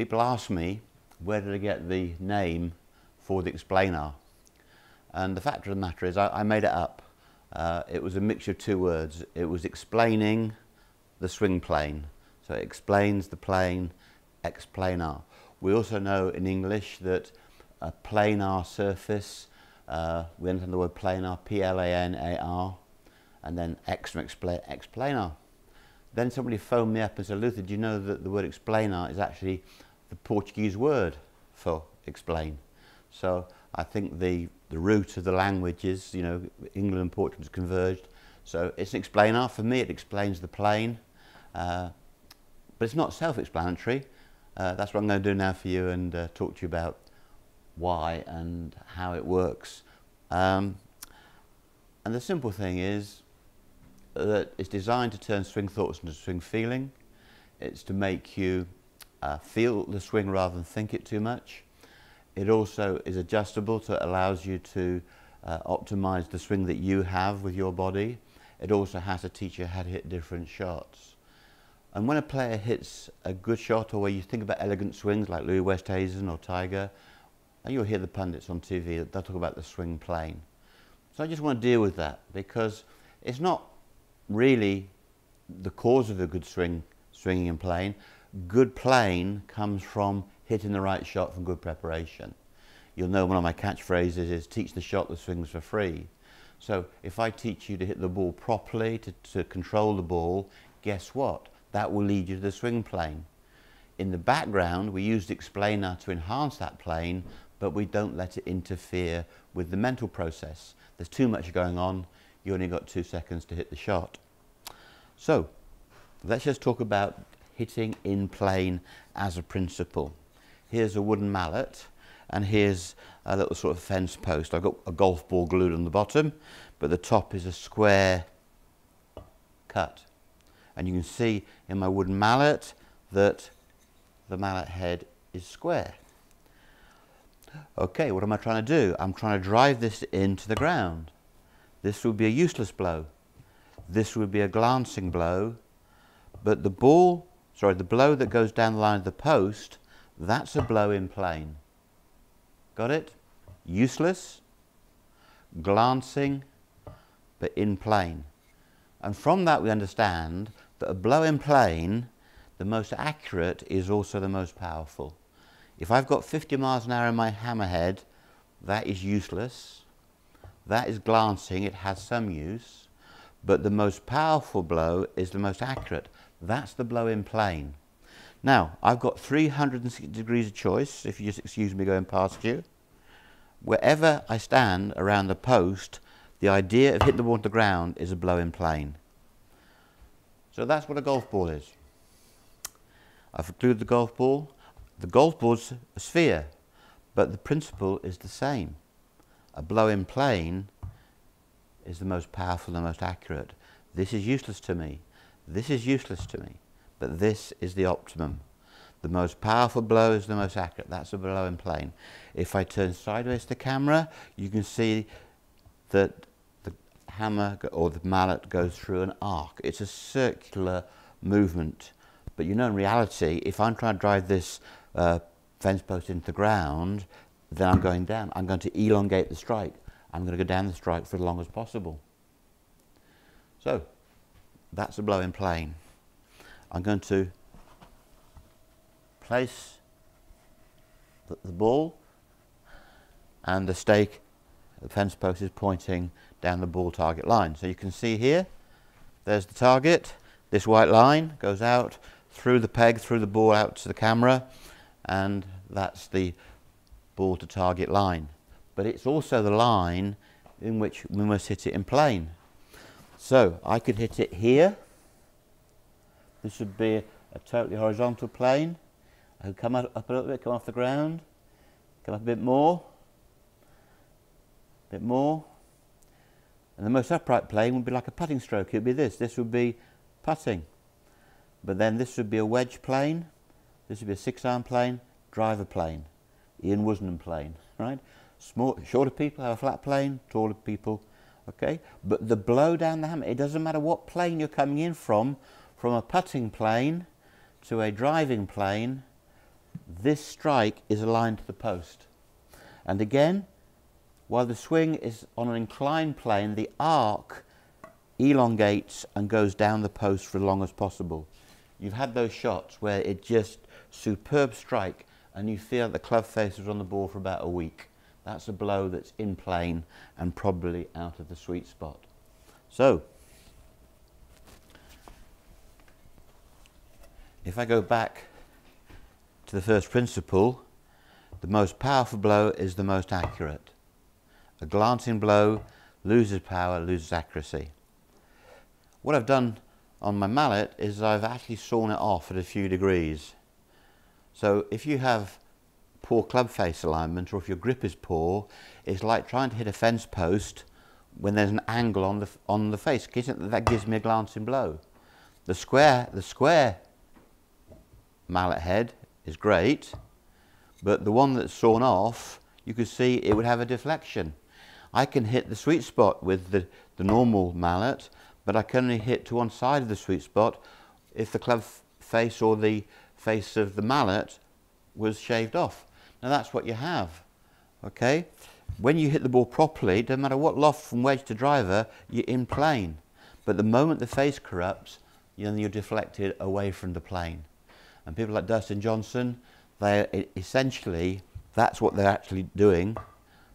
people ask me where did I get the name for the Explanar? And the fact of the matter is I, I made it up. Uh, it was a mixture of two words. It was explaining the swing plane. So it explains the plane, Explanar. We also know in English that a planar surface, uh, we understand the word planar, P-L-A-N-A-R, and then X from expla Explanar. Then somebody phoned me up and said, Luther, do you know that the word Explanar is actually the Portuguese word for explain? So I think the, the root of the languages, you know, England and Portugal converged. So it's an Explanar. For me, it explains the plane. Uh, but it's not self-explanatory. Uh, that's what I'm going to do now for you and uh, talk to you about why and how it works. Um, and the simple thing is that it's designed to turn swing thoughts into swing feeling. It's to make you uh, feel the swing rather than think it too much. It also is adjustable, so it allows you to uh, optimize the swing that you have with your body. It also has to teach you how to hit different shots. And when a player hits a good shot, or where you think about elegant swings like Louis Oosthuizen or Tiger, you'll hear the pundits on TV, they'll talk about the swing plane. So I just want to deal with that because it's not really the cause of a good swing, swinging and playing. Good playing comes from hitting the right shot from good preparation. You'll know one of my catchphrases is teach the shot that swings for free. So if I teach you to hit the ball properly, to, to control the ball, guess what? That will lead you to the swing plane. In the background, we use the Explanar to enhance that plane, but we don't let it interfere with the mental process. There's too much going on, you only got two seconds to hit the shot. So, let's just talk about hitting in plane as a principle. Here's a wooden mallet, and here's a little sort of fence post. I've got a golf ball glued on the bottom, but the top is a square cut. And you can see in my wooden mallet that the mallet head is square. Okay, what am I trying to do? I'm trying to drive this into the ground. This would be a useless blow. This would be a glancing blow. But the ball, sorry, the blow that goes down the line of the post, that's a blow in plane. Got it? Useless, glancing, but in plane. And from that we understand that a blow in plane, the most accurate is also the most powerful. If I've got 50 miles an hour in my hammerhead, that is useless. That is glancing, it has some use. But the most powerful blow is the most accurate. That's the blow in plane. Now, I've got 360 degrees of choice, if you just excuse me going past you. Wherever I stand around the post, the idea of hitting the ball to the ground is a blow in plane. So that's what a golf ball is. I've included the golf ball. The golf ball's a sphere, but the principle is the same. A blow in plane is the most powerful and the most accurate. This is useless to me. This is useless to me. But this is the optimum. The most powerful blow is the most accurate. That's a blow in plane. If I turn sideways the camera, you can see that the hammer or the mallet goes through an arc. It's a circular movement. But you know, in reality, if I'm trying to drive this uh, fence post into the ground, then I'm going down. I'm going to elongate the strike. I'm going to go down the strike for as long as possible. So, that's a blowing plane. I'm going to place the, the ball and the stake, the fence post is pointing down the ball target line. So you can see here, there's the target. This white line goes out through the peg, through the ball out to the camera, and that's the ball to target line. But it's also the line in which we must hit it in plane. So I could hit it here. This would be a, totally horizontal plane. I could come up, up a little bit, come off the ground, come up a bit more, a bit more. And the most upright plane would be like a putting stroke. It would be this. This would be putting. But then this would be a wedge plane. This would be a six-iron plane, driver plane, Ian Woosnam plane, right? Small, shorter people have a flat plane, taller people, okay? But the blow down the hammer, it doesn't matter what plane you're coming in from, from a putting plane to a driving plane, this strike is aligned to the post. And again, while the swing is on an inclined plane, the arc elongates and goes down the post for as long as possible. You've had those shots where it just superb strike and you feel the club face was on the ball for about a week. That's a blow that's in plane and probably out of the sweet spot. So, if I go back to the first principle, the most powerful blow is the most accurate. A glancing blow loses power, loses accuracy. What I've done on my mallet is I've actually sawn it off at a few degrees. So if you have poor club face alignment or if your grip is poor, it's like trying to hit a fence post when there's an angle on the, on the face. That gives me a glancing blow. The square, the square mallet head is great, but the one that's sawn off, you can see it would have a deflection. I can hit the sweet spot with the, the normal mallet, but I can only hit to one side of the sweet spot if the club face or the face of the mallet was shaved off. Now that's what you have, okay? When you hit the ball properly, no matter what loft from wedge to driver, you're in plane. But the moment the face corrupts, then you're deflected away from the plane. And people like Dustin Johnson, they essentially, that's what they're actually doing,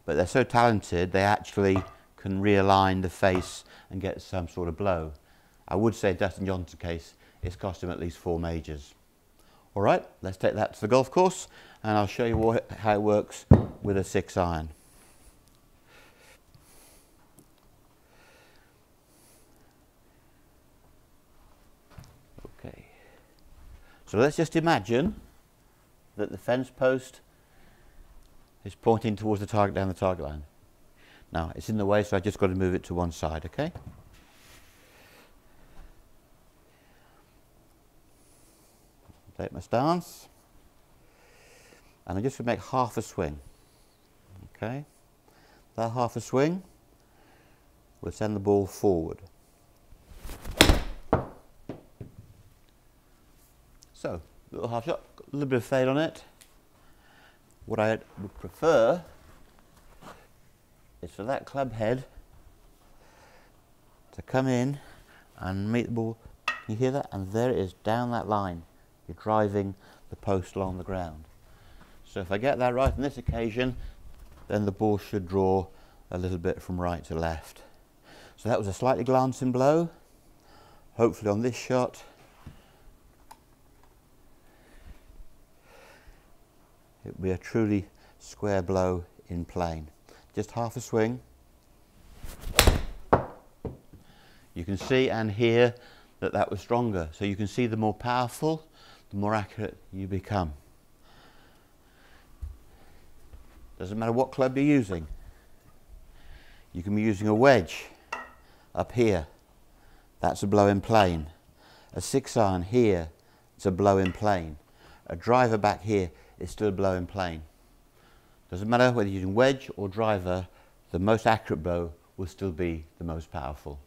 but they're so talented, they actually can realign the face and get some sort of blow. I would say Dustin Johnson's case, it's cost him at least four majors. All right, let's take that to the golf course and I'll show you how it works with a six iron. Okay, so let's just imagine that the fence post is pointing towards the target down the target line. Now, it's in the way, so I just got to move it to one side, okay? Take my stance. And I'm just make half a swing. Okay? That half a swing will send the ball forward. So, little half shot, a little bit of fade on it. What I would prefer is for that club head to come in and meet the ball. You hear that? And there it is, down that line. You're driving the post along the ground. So if I get that right on this occasion, then the ball should draw a little bit from right to left. So that was a slightly glancing blow. Hopefully on this shot, it will be a truly square blow in plane just half a swing. You can see and hear that that was stronger. So you can see the more powerful, the more accurate you become. Doesn't matter what club you're using. You can be using a wedge up here. That's a blow in plane. A six iron here, it's a blow in plane. A driver back here is still a blow in plane. Doesn't matter whether you're using wedge or driver, the most accurate bow will still be the most powerful.